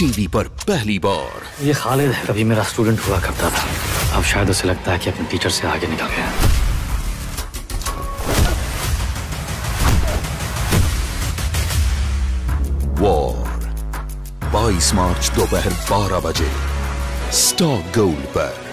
TV पर पहली बार। ये खालिद है कभी मेरा स्टूडेंट हुआ करता था। अब शायद उसे लगता है कि अपने टीचर से आगे निकल गया वॉर 22 मार्च दोपहर 12 बजे स्टॉक गोल्ड पर।